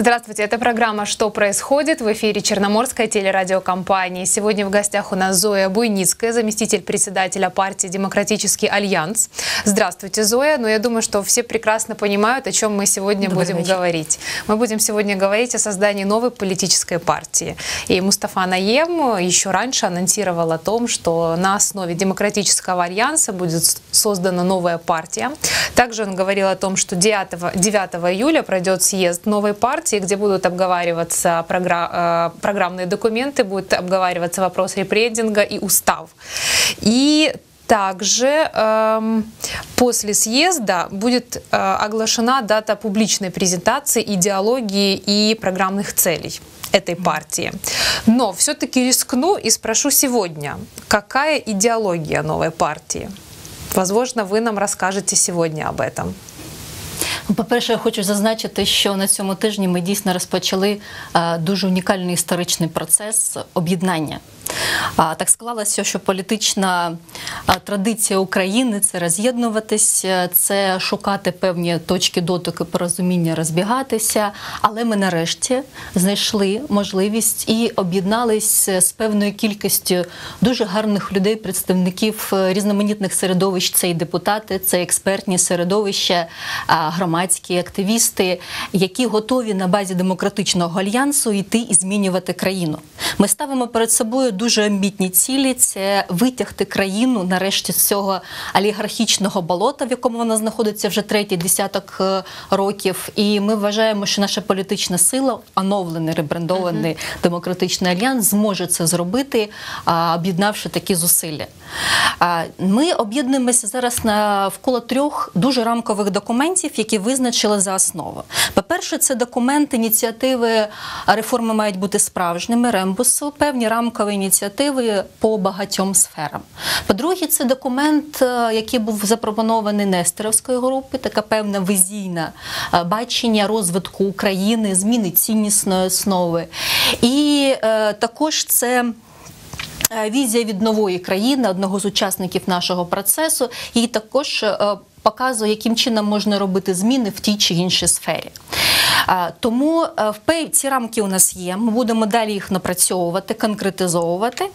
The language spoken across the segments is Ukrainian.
Здравствуйте, это программа «Что происходит?» в эфире Черноморской телерадиокомпании. Сегодня в гостях у нас Зоя Буйницкая, заместитель председателя партии «Демократический альянс». Здравствуйте, Зоя. Но ну, я думаю, что все прекрасно понимают, о чем мы сегодня Добрый будем вечер. говорить. Мы будем сегодня говорить о создании новой политической партии. И Мустафа Наем еще раньше анонсировал о том, что на основе Демократического альянса будет создана новая партия. Также он говорил о том, что 9, 9 июля пройдет съезд новой партии, партии, где будут обговариваться програ- э, программные документы, будет обговариваться вопрос репрендинга и устав. И также эм, после съезда будет э, оглашена дата публичной презентации идеологии и программных целей этой партии. Но все-таки рискну и спрошу сегодня, какая идеология новой партии? Возможно, вы нам расскажете сегодня об этом. По-перше, я хочу зазначити, що на цьому тижні ми дійсно розпочали е, дуже унікальний історичний процес об'єднання. Так склалося, що політична традиція України це роз'єднуватися, це шукати певні точки дотику, порозуміння, розбігатися. Але ми нарешті знайшли можливість і об'єднались з певною кількістю дуже гарних людей, представників різноманітних середовищ. Це і депутати, це експертні середовища, громадські активісти, які готові на базі демократичного альянсу йти і змінювати країну. Ми ставимо перед собою дуже амбітні цілі це витягти країну нарешті з цього олігархічного болота, в якому вона знаходиться вже третій десяток е, років. І ми вважаємо, що наша політична сила, оновлений ребрендований uh -huh. демократичний альянс, зможе це зробити, об'єднавши такі зусилля. Ми об'єднуємося зараз навколо трьох дуже рамкових документів, які визначили за основу. По-перше, це документ ініціативи реформи мають бути справжніми рембусу, певні рамкові ініціативи по багатьом сферам. По-друге, це документ, е, який був запропонований Нестеровською групи, така певна визійна е, бачення розвитку України, зміни ціннісної основи. І е, також це. Е, візія від нової країни, одного з учасників нашого процесу, і також показує, яким чином можна робити зміни в тій чи іншій сфері. Тому е, ці рамки у нас є. Ми будемо далі їх напрацьовувати, конкретизовувати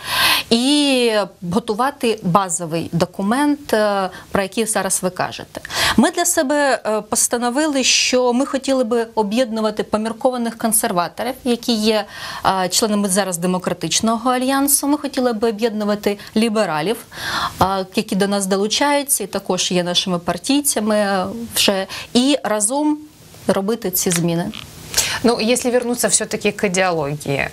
і готувати базовий документ, е, про який зараз ви кажете. Ми для себе е, постановили, що ми хотіли би об'єднувати поміркованих консерваторів, які є членами зараз демократичного альянсу. Ми хотіли би об'єднувати лібералів, які до нас долучаються, і також є нашими партійцями вже і разом робити ці зміни. Ну, если вернуться все-таки к идеологии,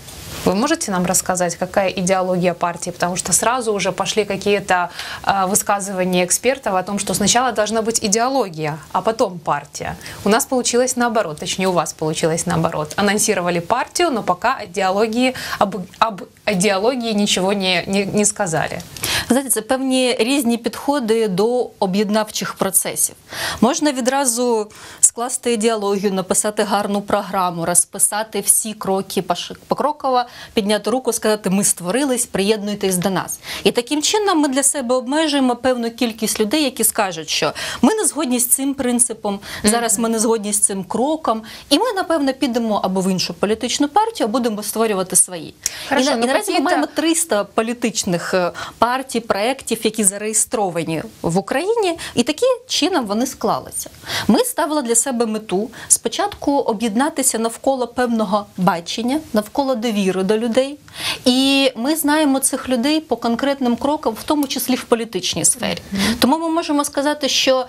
вы можете нам рассказать, какая идеология партии? Потому что сразу уже пошли какие-то э, высказывания экспертов о том, что сначала должна быть идеология, а потом партия. У нас получилось наоборот, точнее у вас получилось наоборот. Анонсировали партию, но пока идеологии, об, об идеологии ничего не, не, не сказали. Знаєте, це певні різні підходи до об'єднавчих процесів. Можна відразу скласти ідеологію, написати гарну програму, розписати всі кроки покроково, підняти руку, сказати, ми створились, приєднуйтесь до нас. І таким чином ми для себе обмежуємо певну кількість людей, які скажуть, що ми не згодні з цим принципом, зараз ми не згодні з цим кроком, і ми, напевно, підемо або в іншу політичну партію, або будемо створювати свої. Хорошо, і, і ну, наразі ми маємо 300 політичних е, партій проєктів, які зареєстровані в Україні, і таким чином вони склалися. Ми ставили для себе мету спочатку об'єднатися навколо певного бачення, навколо довіри до людей. І ми знаємо цих людей по конкретним крокам, в тому числі в політичній сфері. Тому ми можемо сказати, що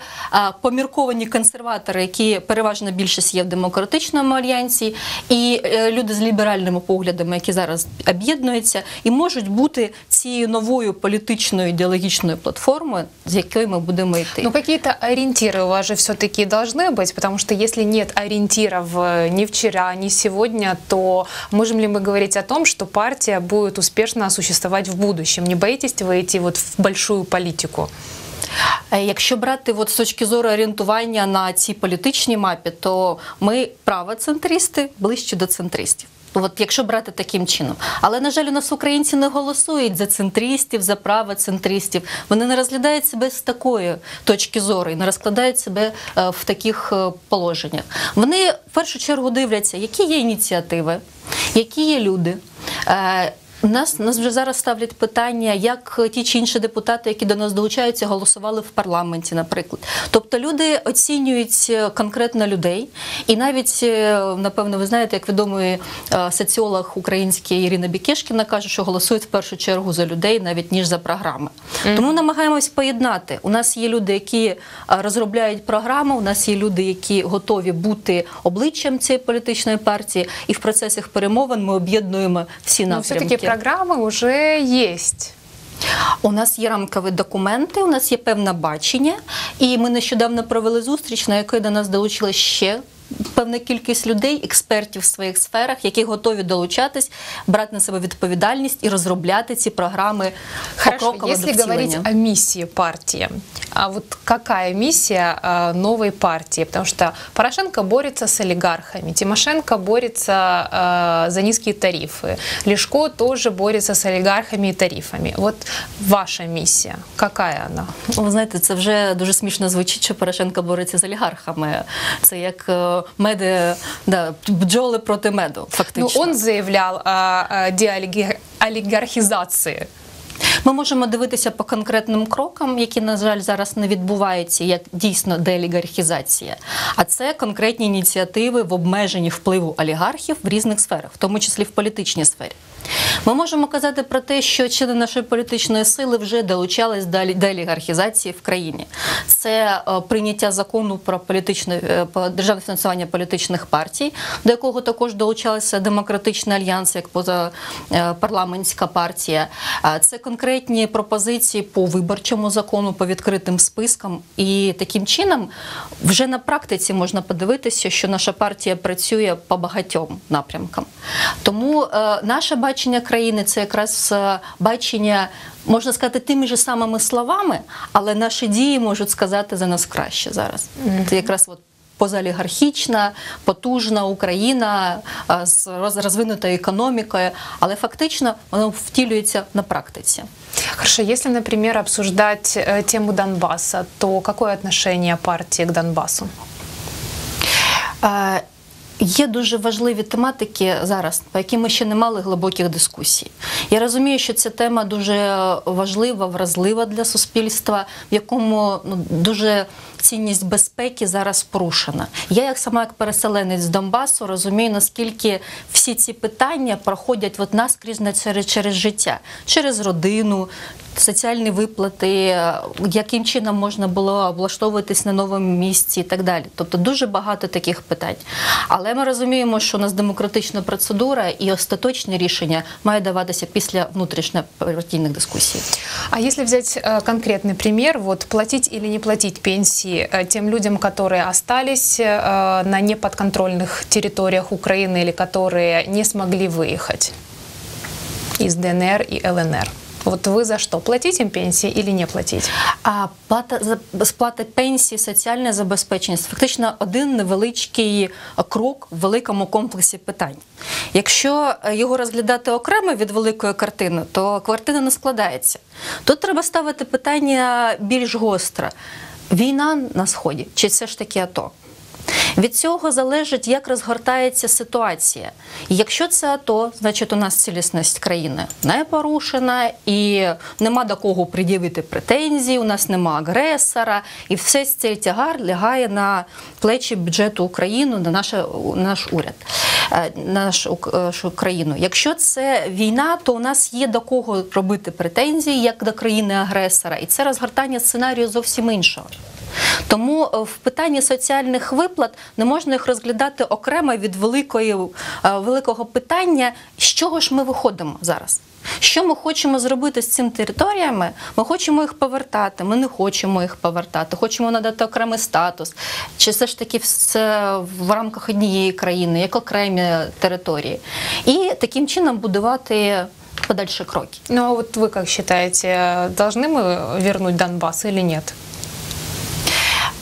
помірковані консерватори, які переважна більшість є в демократичному альянсі, і е, люди з ліберальними поглядами, які зараз об'єднуються, і можуть бути цією новою політичною політичною ідеологічною платформою, з якою мы будем идти. Ну, какие-то ориентиры у вас же все-таки должны быть, потому что если нет ориентиров э, ни вчера, ни сегодня, то можем ли мы говорить о том, что партия будет успешно существовать в будущем? Не боитесь вы идти вот в большую политику? Е, Якщо брати от з точки зору орієнтування на цій політичній мапі, то ми правоцентристи ближче до центристів. От якщо брати таким чином, але на жаль, у нас українці не голосують за центристів, за правоцентристів. Вони не розглядають себе з такої точки зору і не розкладають себе е, в таких е, положеннях. Вони в першу чергу дивляться, які є ініціативи, які є люди. Нас нас вже зараз ставлять питання, як ті чи інші депутати, які до нас долучаються, голосували в парламенті, наприклад. Тобто люди оцінюють е, конкретно людей, і навіть е, напевно, ви знаєте, як відомий е, соціолог український Ірина Бікешкіна каже, що голосують в першу чергу за людей, навіть ніж за програми. Тому намагаємось поєднати. У нас є люди, які розробляють програму. У нас є люди, які готові бути обличчям цієї політичної партії, і в процесах перемовин ми об'єднуємо всі Но напрямки. Программы уже есть. У нас є рамкові документи, у нас є певне бачення, і ми нещодавно провели зустріч, на якої до нас долучили ще. Певна кількість людей, експертів в своїх сферах, які готові долучатись, брати на себе відповідальність і розробляти ці програми Хорошо, если говорить о миссии партии, а вот какая миссия а, новой партии? Потому что Порошенко борется с олигархами, Тимошенко борется за низкие тарифы, Лешко тоже борется с олигархами и тарифами. Вот ваша миссия, какая она? Ви знаєте, це вже дуже смішно звучить, що Порошенко бореться з олігархами. Це як меди, да, бджоли проти меду, Ну, фактично. он заявляв о, о. Ми можемо дивитися по конкретним крокам, які, на жаль, зараз не відбуваються, як дійсно деолігархізація. А це конкретні ініціативи в обмеженні впливу олігархів в різних сферах, в тому числі в політичній сфері. Ми можемо казати про те, що члени нашої політичної сили вже долучались до деолігархізації в країні. Це е, прийняття закону про політичне е, про державне фінансування політичних партій, до якого також долучалися демократичний альянс як позапарламентська партія. А Це конкретні пропозиції по виборчому закону, по відкритим спискам. І таким чином вже на практиці можна подивитися, що наша партія працює по багатьом напрямкам. Тому е, наше бачення країни це якраз е, бачення. Можна сказати тими ж самими словами, але наші дії можуть сказати за нас краще зараз. Це якраз от позаолігархічна, потужна Україна з розвинутою економікою, але фактично воно втілюється на практиці. Хорошо, если, например, обсуждать э, тему Донбасса, то какое отношение партии к Донбассу? Є дуже важливі тематики зараз, по яким ми ще не мали глибоких дискусій. Я розумію, що ця тема дуже важлива, вразлива для суспільства, в якому ну, дуже цінність безпеки зараз порушена. Я, як сама як переселенець з Донбасу, розумію, наскільки всі ці питання проходять от наскрізь на- через, через життя, через родину. Соціальні виплати, яким чином можна було облаштовуватись на новому місці і так далі. Тобто дуже багато таких питань. Але ми розуміємо, що у нас демократична процедура і остаточне рішення має даватися після внутрішньопартійних дискусій. А если взять э, конкретный пример, вот платить или не платить пенсии э, тем людям, которые остались э, на неподконтрольных территориях Украины или которые не смогли выехать из ДНР и ЛНР? Вот вы за что? Платить им пенсии или не платить? А плата за сплата пенсії, соціальне забезпечення це фактично один невеличкий крок в великому комплексі питань. Якщо е, його розглядати окремо від великої картини, то картина не складається. Тут треба ставити питання більш гостро: війна на сході, чи це ж таки АТО? Від цього залежить, як розгортається ситуація. Якщо це АТО, значить у нас цілісність країни не порушена, і нема до кого пред'явити претензії, у нас нема агресора, і все цей тягар лягає на плечі бюджету України, на наше, наш уряд, е, нашу нашу країну. Якщо це війна, то у нас є до кого робити претензії, як до країни-агресора, і це розгортання сценарію зовсім іншого. Тому е, в питанні соціальних виплат не можна їх розглядати окремо від великої, е, великого питання, з чого ж ми виходимо зараз. Що ми хочемо зробити з цими територіями? Ми хочемо їх повертати, ми не хочемо їх повертати, хочемо надати окремий статус. Чи все ж таки все в рамках однієї країни, як окремі території. І таким чином будувати подальші кроки. Ну а вот вы как считаете, должны мы вернуть Донбасс или нет?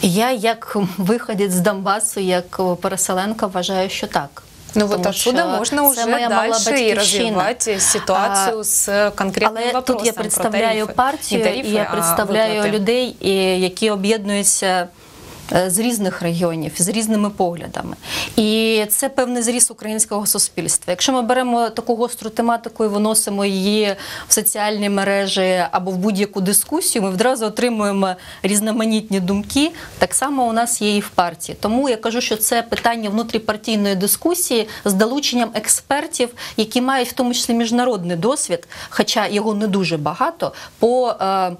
Я, як виходець з Донбасу, як переселенка, вважаю, що так. Ну вот Тому отсюда що можно це уже моя мала дальше и батьківщина. развивать ситуацию А, с конкретным Але вопросом тут я про представляю тарифы. партію, Не тарифы, і я а представляю выплаты. людей, і- які об'єднуються е, з різних регіонів, з різними поглядами. І це певний зріс українського суспільства. Якщо ми беремо таку гостру тематику і виносимо її в соціальні мережі або в будь-яку дискусію, ми відразу отримуємо різноманітні думки. Так само у нас є і в партії. Тому я кажу, що це питання внутріпартійної дискусії з долученням експертів, які мають в тому числі міжнародний досвід, хоча його не дуже багато. по е,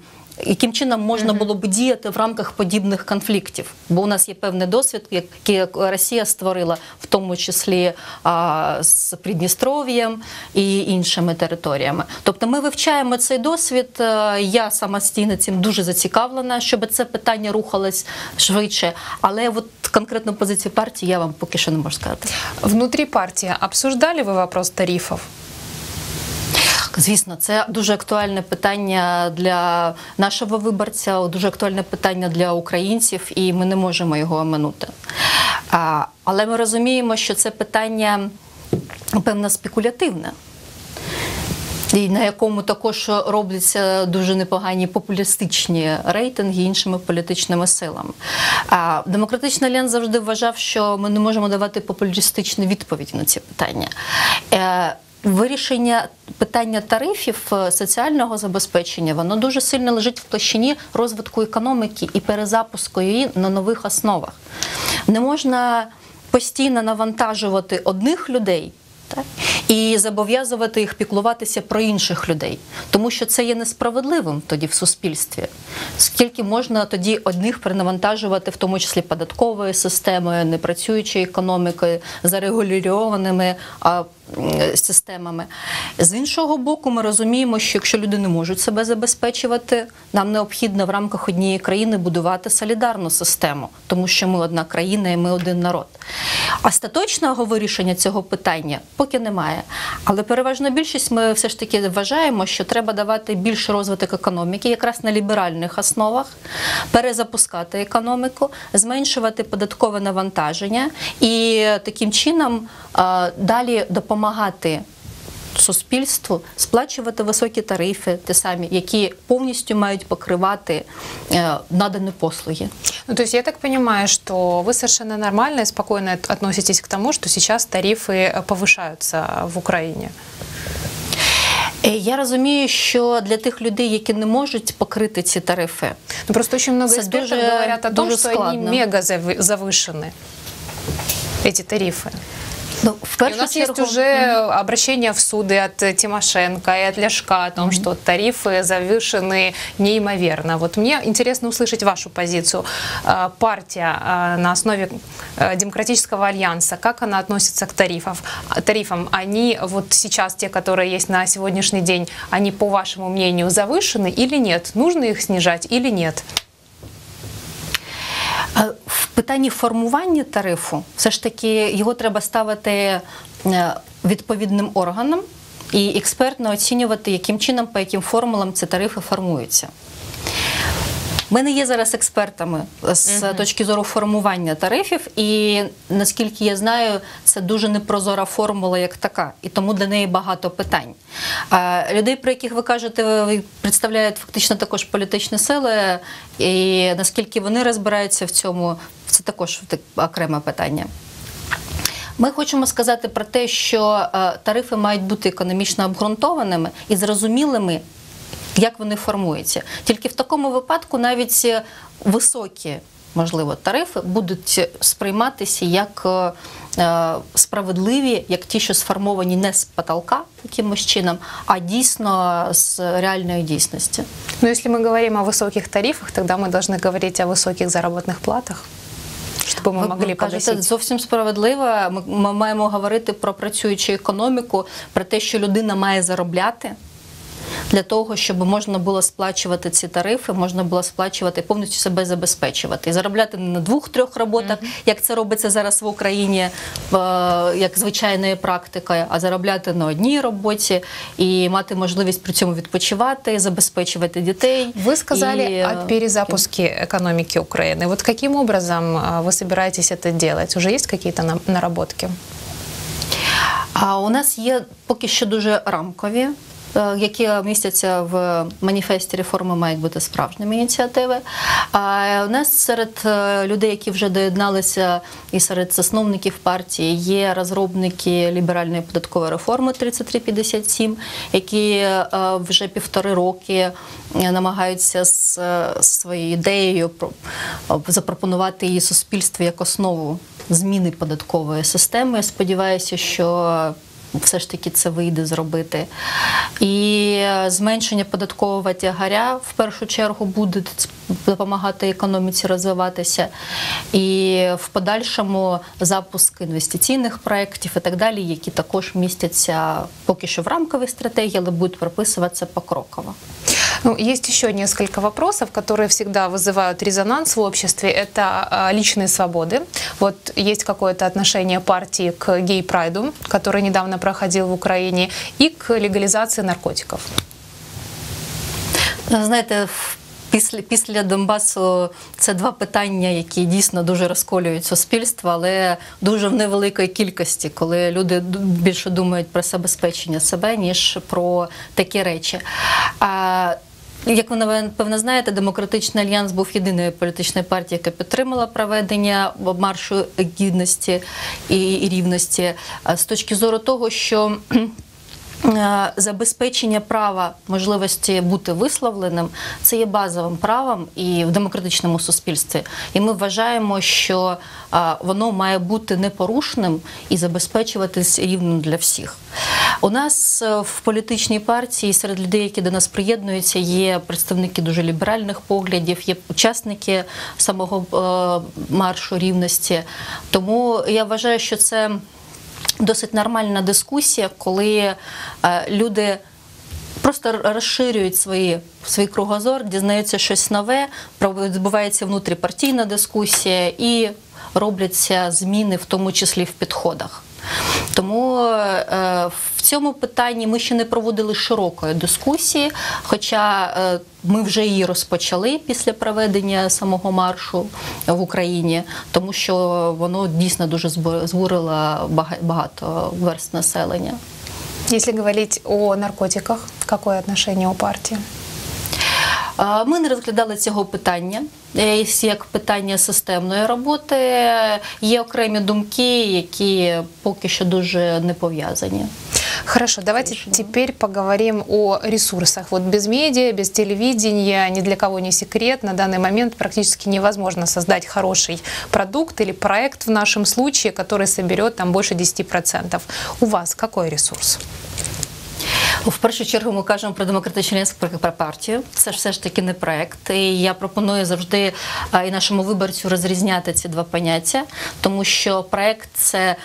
яким чином можна було б діяти в рамках подібних конфліктів? Бо у нас є певний досвід, який Росія створила, в тому числі а, з Придністров'ям і іншими територіями. Тобто ми вивчаємо цей досвід. Е, Я самостійно цим дуже зацікавлена, щоб це питання рухалось швидше. Але от конкретну позицію партії я вам поки що не можу сказати. Внутри партии обсуждали вы вопрос тарифов? Звісно, це дуже актуальне питання для нашого виборця, дуже актуальне питання для українців, і ми не можемо його оминути. Але ми розуміємо, що це питання певно спекулятивне. І на якому також робляться дуже непогані популістичні рейтинги іншими політичними силами. А демократичний альянс завжди вважав, що ми не можемо давати популістичні відповіді на ці питання. Вирішення питання тарифів е, соціального забезпечення воно дуже сильно лежить в площині розвитку економіки і перезапуску її на нових основах. Не можна постійно навантажувати одних людей. І зобов'язувати їх піклуватися про інших людей, тому що це є несправедливим тоді в суспільстві. Скільки можна тоді одних перенавантажувати, в тому числі податковою системою, непрацюючою економікою, зарегулюваними а, системами. З іншого боку, ми розуміємо, що якщо люди не можуть себе забезпечувати, нам необхідно в рамках однієї країни будувати солідарну систему, тому що ми одна країна і ми один народ. Остаточного вирішення цього питання поки немає. Але переважна більшість ми все ж таки вважаємо, що треба давати більше розвиток економіки, якраз на ліберальних основах, перезапускати економіку, зменшувати податкове навантаження і таким чином далі допомагати Суспільству сплачувати високі тарифи, ті самі, які повністю мають покривати е, надані послуги. Ну, то есть я так понимаю, что вы совершенно нормально и спокойно от- относитесь к тому, что сейчас тарифы э, повышаются в Украине. Е, Я розумію, що для тих людей, які не можуть покрити ці тарифи, Ну, просто очень много Это экспертов дуже- говорят о том, дуже что складно. они мега зави- завышены, эти тарифы. Ну, в у нас чергу... є вже обращення в суды от Тимошенко и от Ляшка о том, mm -hmm. що тарифи завишені неймовірно. Вот мне интересно услышать вашу позицию. А, партия а, на основе а, демократического альянса, как она относится к тарифам? Тарифам они вот сейчас те, которые есть на сегодняшний день, они по вашему мнению завышены или нет? Нужно их снижать или нет? Питанні формування тарифу все ж таки його треба ставити е, відповідним органам і експертно оцінювати, яким чином, по яким формулам ці тарифи формуються. Ми не є зараз експертами з точки зору формування тарифів, і наскільки я знаю, це дуже непрозора формула як така, і тому для неї багато питань. А людей, про яких ви кажете, представляють фактично також політичні сили, і наскільки вони розбираються в цьому, це також так- окреме питання. Ми хочемо сказати про те, що е, тарифи мають бути економічно обґрунтованими і зрозумілими, як вони формуються. Тільки в такому випадку навіть е, високі, можливо, тарифи будуть сприйматися як е, е, справедливі, як ті, що сформовані не з потолка якимось чином, а дійсно з реальної дійсності. Но если мы говорим о высоких тарифах, тогда мы должны говорить о высоких заработных платах, чтобы мы Ви могли кажете, погасить. зовсім справедливо. Ми, ми маємо говорити про працюючу економіку, про те, що людина має заробляти. для того, щоб можна було сплачувати ці тарифи, можна було сплачувати повністю себе забезпечувати і заробляти не на двох-трьох роботах, як це робиться зараз в Україні, е, як звичайною практикою, а заробляти на одній роботі і мати можливість при цьому відпочивати, забезпечувати дітей. Вы сказали І, е, о перезапуске экономики Украины. Вот каким образом а, вы собираетесь это делать? Уже есть какие-то нам- наработки? А у нас є поки що дуже рамкові. е, Які містяться в маніфесті реформи мають бути справжніми ініціативи. А у нас серед е, людей, які вже доєдналися, і серед засновників партії є розробники ліберальної податкової реформи 3357, які е, вже півтори роки намагаються з своєю ідеєю запропонувати її суспільству як основу зміни податкової системи. Я сподіваюся, що все ж таки це вийде зробити. І е, зменшення податкового тягаря в першу чергу буде допомагати економіці розвиватися. І в подальшому запуск інвестиційних проєктів і так далі, які також містяться поки що в рамковій стратегії, але будуть прописуватися покроково. Ну, есть еще несколько вопросов, которые всегда вызывают резонанс в обществе. Это а, личные свободы. Вот есть какое-то отношение партии к гей-прайду, который недавно проходил в Украине, и к легализации наркотиков. Знаєте, в- після, після Донбасу це два питання, які дійсно дуже розколюють суспільство, але дуже в невеликій кількості, коли люди д- більше думають про забезпечення себе, ніж про такі речі. А, як ви напевно знаєте, демократичний альянс був єдиною політичною партією, яка підтримала проведення маршу гідності і, рівності. З точки зору того, що Забезпечення права можливості бути висловленим це є базовим правом і в демократичному суспільстві. І ми вважаємо, що е, воно має бути непорушним і забезпечуватись рівним для всіх. У нас е, в політичній партії серед людей, які до нас приєднуються, є представники дуже ліберальних поглядів, є учасники самого е, маршу рівності. Тому я вважаю, що це досить нормальна дискусія, коли е, люди просто розширюють свої, свій кругозор, дізнаються щось нове, відбувається внутріпартійна дискусія і робляться зміни, в тому числі в підходах. Тому е, в цьому питанні ми ще не проводили широкої дискусії, хоча е, ми вже її розпочали після проведення самого маршу в Україні, тому що воно дійсно дуже збу- збурило багато верст населення. Если говорить о наркотиках, какое отношение у партии? А, Ми не розглядали цього питання е, як питання системної роботи. Є окремі думки, які поки що дуже не пов'язані. Хорошо, давайте теперь поговорим о ресурсах. Вот без медиа, без телевидения, ни для кого не секрет, на данный момент практически невозможно создать хороший продукт или проект в нашем случае, который соберет там больше 10%. У вас какой ресурс? В першу чергу ми кажемо про демократичний альянс про партію. Це ж все ж таки не проект. І я пропоную завжди і нашому виборцю розрізняти ці два поняття, тому що проект це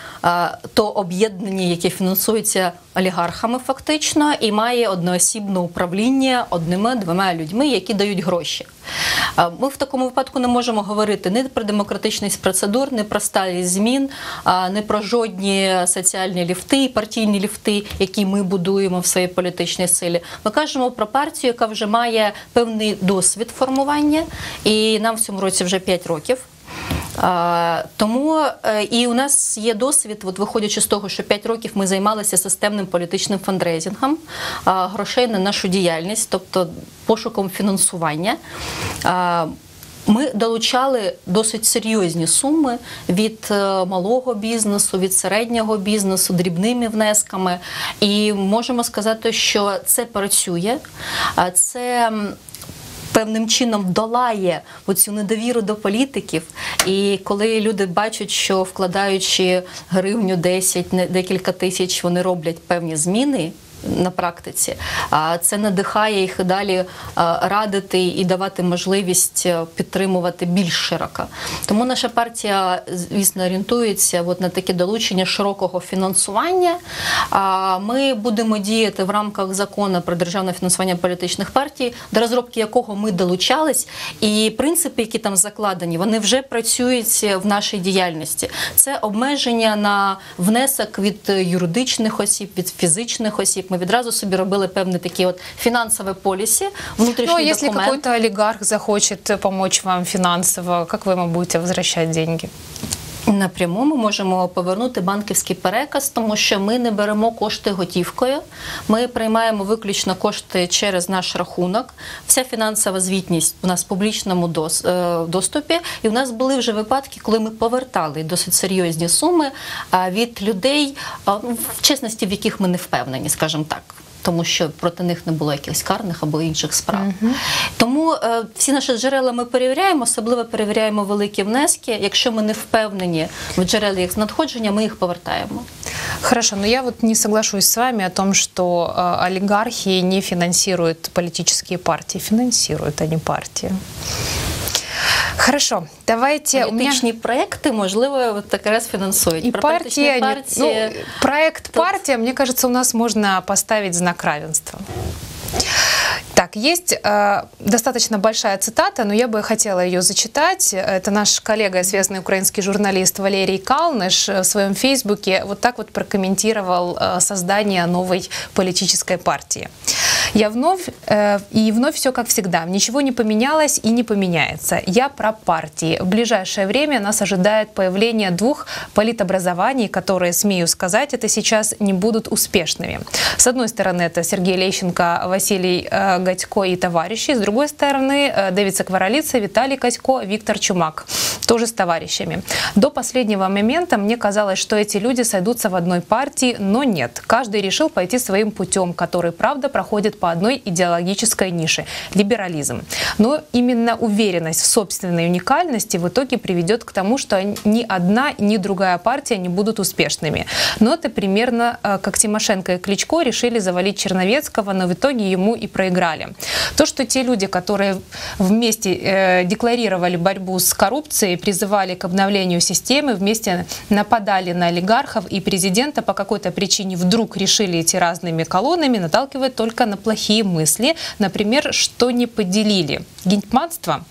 то об'єднання, яке фінансується олігархами, фактично, і має одноосібне управління одними двома людьми, які дають гроші. Ми в такому випадку не можемо говорити ні про демократичність процедур, ні про сталість змін, ні про жодні соціальні ліфти партійні ліфти, які ми будуємо в своїй політичній силі. Ми кажемо про партію, яка вже має певний досвід формування, і нам в цьому році вже 5 років. Тому е, і у нас є досвід, от виходячи з того, що 5 років ми займалися системним політичним фандрейзингом грошей на нашу діяльність, тобто пошуком фінансування. Ми долучали досить серйозні суми від е, малого бізнесу, від середнього бізнесу, дрібними внесками. І можемо сказати, що це працює. Це певним чином долає оцю недовіру до політиків. І коли люди бачать, що вкладаючи гривню 10, не- декілька тисяч, вони роблять певні зміни. На практиці. Це надихає їх далі радити і давати можливість е, підтримувати більш широко. Тому наша партія, звісно, орієнтується от на таке долучення широкого фінансування. Ми будемо діяти в рамках закону про державне фінансування політичних партій, до розробки якого ми долучались, і принципи, які там закладені, вони вже працюють в нашій діяльності. Це обмеження на внесок від юридичних осіб, від фізичних осіб. Ми відразу собі робили певні такі от фінансові полісі, внутрішні Ну, если документ. какой-то олигарх захочет помочь вам финансово, как вы ему будете возвращать деньги? Напряму ми можемо повернути банківський переказ, тому що ми не беремо кошти готівкою. Ми приймаємо виключно кошти через наш рахунок. Вся фінансова звітність у нас в публічному е, доступі. І в нас були вже випадки, коли ми повертали досить серйозні суми від людей, в чесності, в яких ми не впевнені, скажімо так. Тому що проти них не було якихось карних або інших справ. Тому е, всі наші джерела ми перевіряємо, особливо перевіряємо великі внески. Якщо ми не впевнені в джерелі їх надходження, ми їх повертаємо. Хорошо, но я вот не соглашусь с вами о том, что э, олигархи не финансируют политические партии. Финансируют они партии. Хорошо, давайте... у меня- Політичні проекти, можливо, от якраз фінансують. И Про партия, політичні не- партії- ну, проект партия, мне кажется, у нас можно поставить знак равенства. Так, есть э, достаточно большая цитата, но я бы хотела ее зачитать. Это наш коллега, известный украинский журналист Валерий Калныш э, в своем фейсбуке вот так вот прокомментировал э, создание новой политической партии. Я вновь э, и вновь все как всегда. Ничего не поменялось и не поменяется. Я про партии. В ближайшее время нас ожидает появление двух политобразований, которые, смею сказать, это сейчас не будут успешными. С одной стороны, это Сергей Лещенко, Василий э, Гатько и товарищи. С другой стороны, э, Давид Сакваралица, Виталий Катько, Виктор Чумак. Тоже с товарищами. До последнего момента мне казалось, что эти люди сойдутся в одной партии, но нет. Каждый решил пойти своим путем, который, правда, проходит по одной идеологической нише – либерализм. Но именно уверенность в собственной уникальности в итоге приведет к тому, что ни одна, ни другая партия не будут успешными. Но это примерно э, как Тимошенко и Кличко решили завалить Черновецкого, но в итоге ему и проиграли. То, что те люди, которые вместе э, декларировали борьбу с коррупцией, призывали к обновлению системы, вместе нападали на олигархов и президента, по какой-то причине вдруг решили идти разными колоннами, наталкивает только на плохие мысли. Например, что не поделили. Гентманство.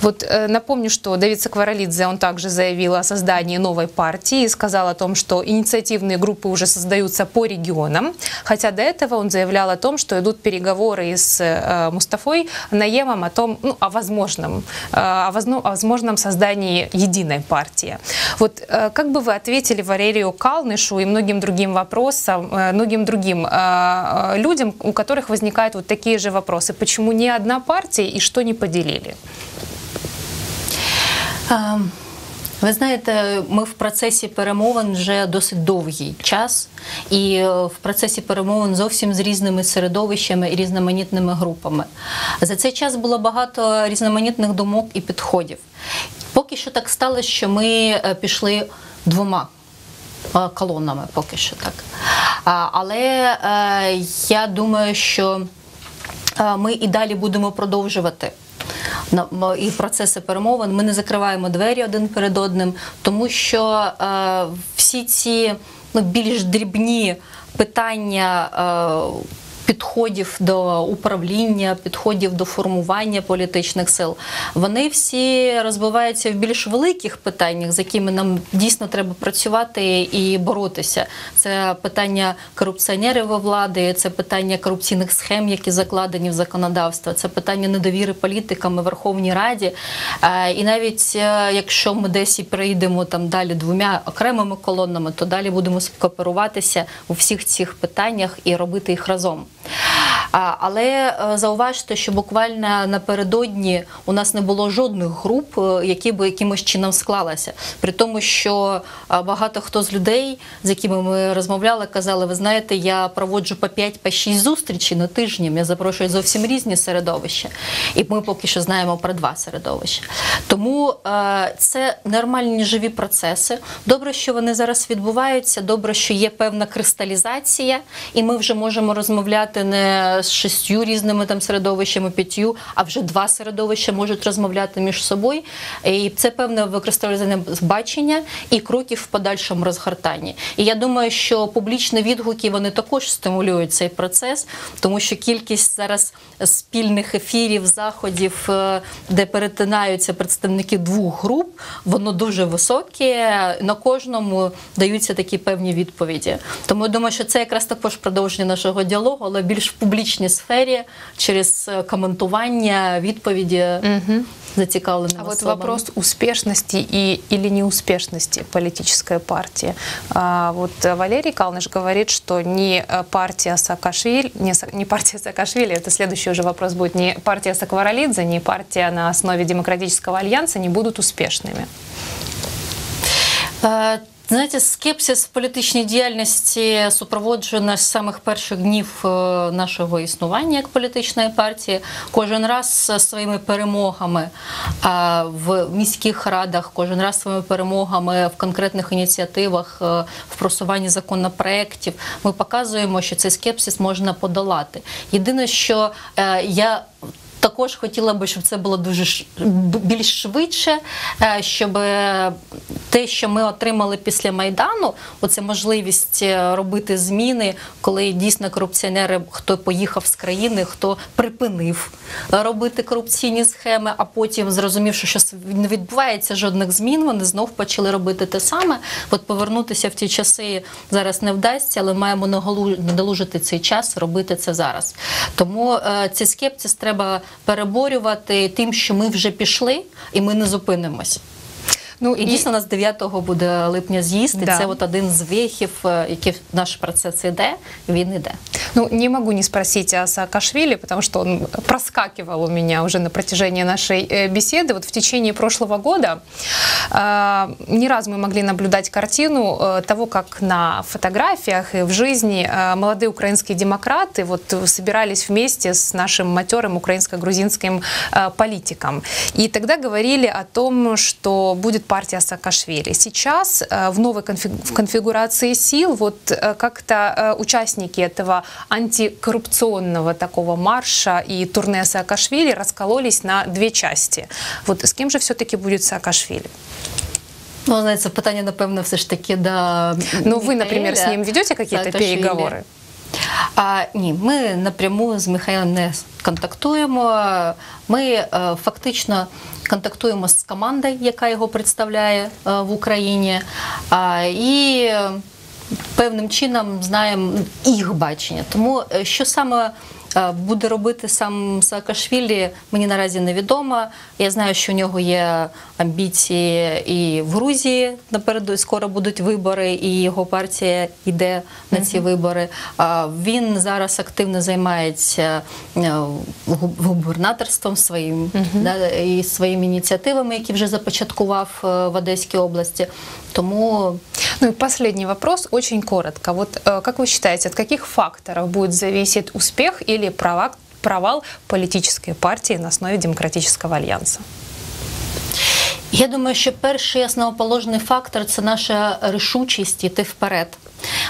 Вот э, напомню, что Давид Сакваралидзе, он также заявил о создании новой партии и сказал о том, что инициативные группы уже создаются по регионам, хотя до этого он заявлял о том, что идут переговоры с э, Мустафой Наемом о том, ну, о возможном, э, о возможном создании единой партии. Вот э, как бы вы ответили Валерию Калнышу и многим другим вопросам, э, многим другим э, э, людям, у которых возникают вот такие же вопросы, почему не одна партия и что не поделили? А, Ви знаєте, ми в процесі перемовин вже досить довгий час, і е, в процесі перемовин зовсім з різними середовищами і різноманітними групами. За цей час було багато різноманітних думок і підходів. Поки що так сталося, що ми е, пішли двома е, колонами, поки що так. Але е, я думаю, що ми і далі будемо продовжувати і процеси перемовин. Ми не закриваємо двері один перед одним, тому що всі ці ну, більш дрібні питання. Підходів до управління, підходів до формування політичних сил, вони всі розбиваються в більш великих питаннях, з якими нам дійсно треба працювати і боротися. Це питання корупціонерів у влади, це питання корупційних схем, які закладені в законодавство, це питання недовіри політикам у Верховній Раді. Е, І навіть е, якщо ми десь і прийдемо там далі двома окремими колонами, то далі будемо кооперуватися у всіх цих питаннях і робити їх разом. Але е, зауважте, що буквально напередодні у нас не було жодних груп, е, які би якимось чином склалися. При тому, що багато хто з людей, з якими ми розмовляли, казали: ви знаєте, я проводжу по 5-6 зустрічей на тижні. Я запрошую зовсім різні середовища, і ми поки що знаємо про два середовища. Тому це нормальні живі процеси. Добре, що вони зараз відбуваються. Добре, що є певна кристалізація, і ми вже можемо розмовляти не з шістю різними там середовищами, п'ятью, а вже два середовища можуть розмовляти між собою. І це певне використовування бачення і кроків в подальшому розгортанні. І я думаю, що публічні відгуки вони також стимулюють цей процес, тому що кількість зараз спільних ефірів, заходів, е, де перетинаються представники двох груп, воно дуже високе. На кожному даються такі певні відповіді. Тому я думаю, що це якраз також продовження нашого діалогу, але більш в публічній сфері через е, коментування, відповіді угу. зацікавленим А вот вопрос успешности и или неуспешности политической партии. А, вот Валерий Калныш говорит, что не партия Саакашвили, не, не партия Саакашвили, это следующий уже вопрос будет, не партия Сакваралидзе, не партия на основе демократического альянса не будут успешными. Знаєте, скепсис в політичній діяльності супроводжує нас з самих перших днів е, нашого існування як політичної партії. Кожен раз своїми перемогами в міських радах, кожен раз своїми перемогами в конкретних ініціативах, в просуванні законопроєктів ми показуємо, що цей скепсис можна подолати. Єдине, що е, я також хотіла би, щоб це було дуже більш швидше, е, щоб е, те, що ми отримали після майдану, оце можливість е, робити зміни, коли дійсно корупціонери, хто поїхав з країни, хто припинив робити корупційні схеми, а потім зрозумів, що не відбувається жодних змін. Вони знов почали робити те саме. От повернутися в ті часи зараз не вдасться, але маємо надолужити цей час, робити це зараз. Тому цей скепсис треба переборювати тим, що ми вже пішли, і ми не зупинимось. Ну і дійсно у нас 9 буде липня з'їзд, і да. це от один з вехів, який наш процес іде, він іде. Ну, не могу не спросить о Саакашвили, потому что он проскакивал у меня уже на протяжении нашей э, беседы. Вот в течение прошлого года э, не раз мы могли наблюдать картину э, того, как на фотографиях и в жизни э, молодые украинские демократы вот собирались вместе с нашим матерым украинско-грузинским э, политиком. И тогда говорили о том, что будет партия Саакашвили. Сейчас э, в новой конфигурации сил вот э, как-то э, участники этого антикоррупционного такого марша и турне Саакашвили раскололись на две части. Вот с кем же все-таки будет Саакашвили? Ну, знаете, питання, напевно, все ж таки до Ну, ви, наприклад, з ним ведете якісь переговори? А, Ні, ми напряму з Михайлом не контактуємо. Ми е, фактично контактуємо з командою, яка його представляє е, в Україні. І певним чином знаємо їх бачення. Тому е, що саме Е, буде робити сам Саакашвілі, мені наразі невідомо. Я знаю, що у нього є амбіції і в Грузії напереду скоро будуть вибори, і його партія йде на ці вибори. Він зараз активно займається е, губернаторством своїм да, і своїми ініціативами, які вже започаткував е, в Одеській області. Тому ну и последний вопрос, очень коротко. Вот как вы считаете, от каких факторов будет зависеть успех или или провал, провал політичної партії на основі демократичного альянсу? Я думаю, що перший основоположний фактор це наша рішучість іти вперед.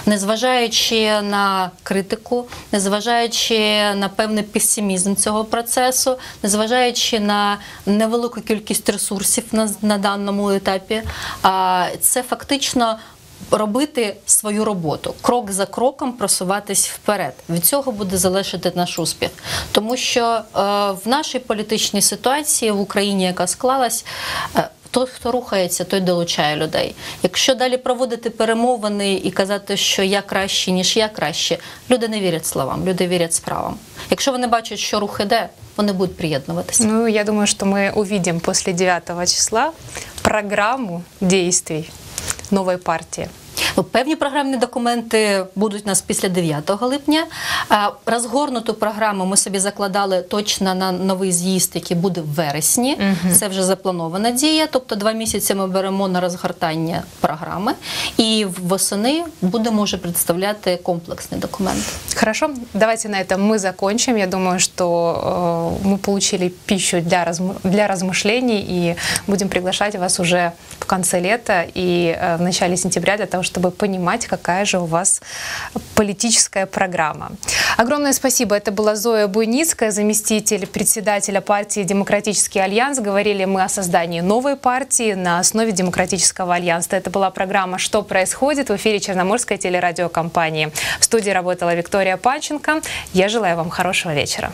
Незважаючи на критику, незважаючи на певний песимізм цього процесу, незважаючи на невелику кількість ресурсів на, на даному етапі, це фактично робити свою роботу, крок за кроком просуватись вперед. Від цього буде залежати наш успіх, тому що е, в нашій політичній ситуації в Україні, яка склалась. Е, той, хто рухається, той долучає людей. Якщо далі проводити перемовини і казати, що я краще, ніж я краще, люди не вірять словам, люди вірять справам. Якщо вони бачать, що рух іде, вони будуть приєднуватися. Ну я думаю, що ми увидим після 9 числа програму дій нової партії. Ну, певні програмні документи будуть у нас після 9 липня. Розгорнуту програму ми собі закладали точно на новий з'їзд, який буде в вересні. Угу. Це вже запланована дія. Тобто два місяці ми беремо на розгортання програми, і восени будемо вже представляти комплексний документ. Хорошо, давайте на этом мы закончим. Я думаю, что э, мы получили пищу для, разм... для размышлений и будем приглашать вас уже в конце лета и э, в начале сентября для того, чтобы понимать, какая же у вас политическая программа. Огромное спасибо. Это была Зоя Буйницкая, заместитель председателя партии «Демократический альянс». Говорили мы о создании новой партии на основе Демократического альянса. Это была программа «Что происходит» в эфире Черноморской телерадиокомпании. В студии работала Виктория Панченко. Я желаю вам хорошего вечера.